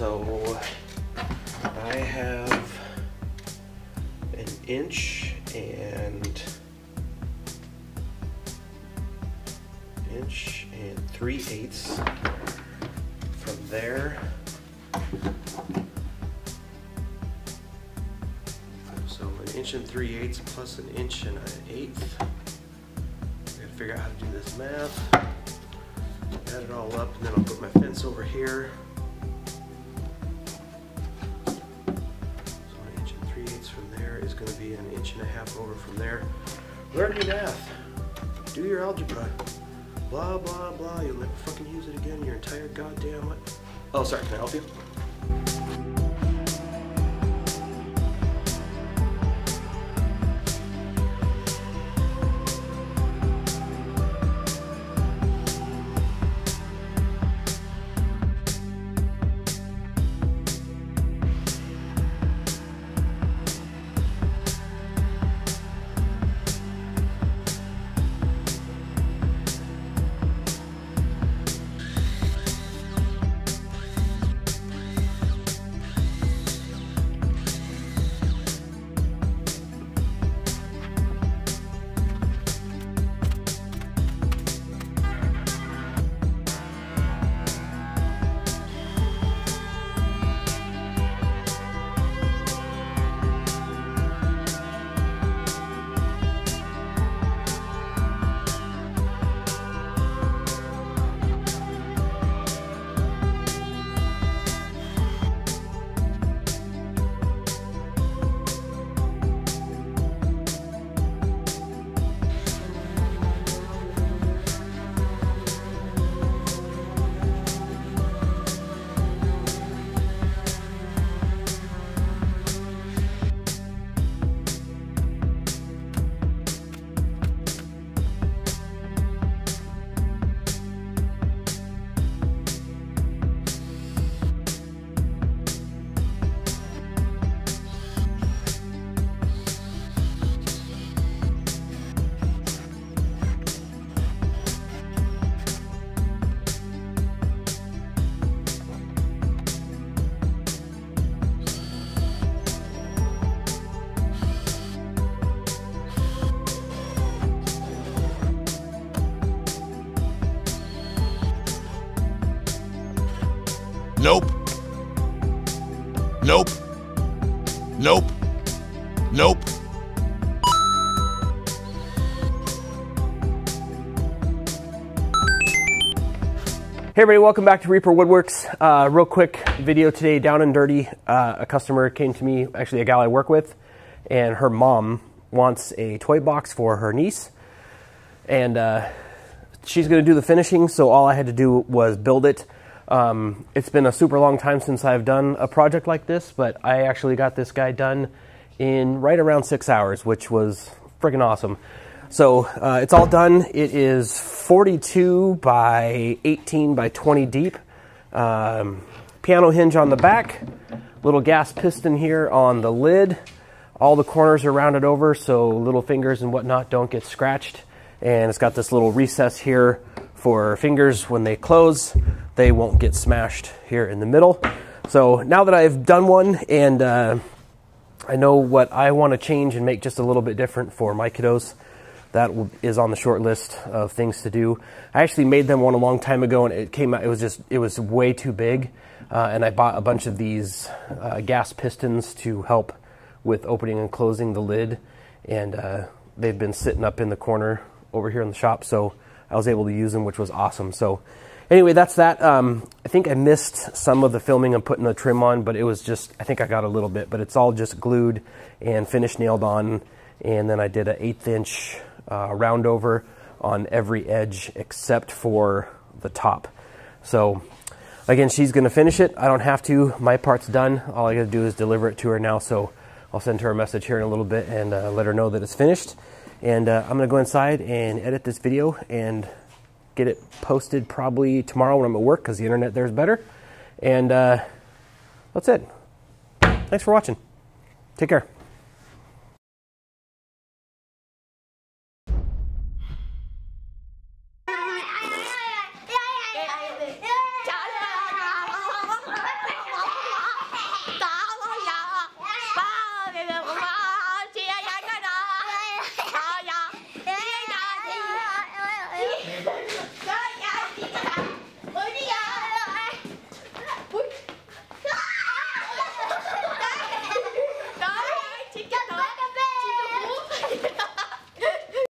So I have an inch and inch and three eighths from there. So an inch and three eighths plus an inch and an eighth. I gotta figure out how to do this math. Add it all up, and then I'll put my fence over here. Is gonna be an inch and a half over from there. Learn your math. Do your algebra. Blah, blah, blah. You'll never fucking use it again your entire goddamn life. Oh, sorry, can I help you? Nope. Nope. Nope. Nope. Hey everybody, welcome back to Reaper Woodworks. Uh, real quick video today, down and dirty. Uh, a customer came to me, actually a gal I work with, and her mom wants a toy box for her niece, and uh, she's going to do the finishing. So all I had to do was build it. Um, it's been a super long time since I've done a project like this, but I actually got this guy done in right around six hours, which was friggin' awesome. So uh, it's all done. It is 42 by 18 by 20 deep. Um, piano hinge on the back, little gas piston here on the lid. All the corners are rounded over so little fingers and whatnot don't get scratched. And it's got this little recess here for fingers when they close, they won't get smashed here in the middle. So now that I've done one and uh, I know what I want to change and make just a little bit different for my kiddos, that is on the short list of things to do. I actually made them one a long time ago, and it came out. It was just it was way too big, uh, and I bought a bunch of these uh, gas pistons to help with opening and closing the lid, and uh, they've been sitting up in the corner over here in the shop, so I was able to use them, which was awesome. So. Anyway, that's that. Um, I think I missed some of the filming and putting the trim on, but it was just, I think I got a little bit, but it's all just glued and finish nailed on. And then I did an eighth inch uh, round over on every edge except for the top. So again, she's going to finish it. I don't have to. My part's done. All I got to do is deliver it to her now. So I'll send her a message here in a little bit and uh, let her know that it's finished. And uh, I'm going to go inside and edit this video and get it posted probably tomorrow when I'm at work because the internet there is better. And uh, that's it. Thanks for watching. Take care.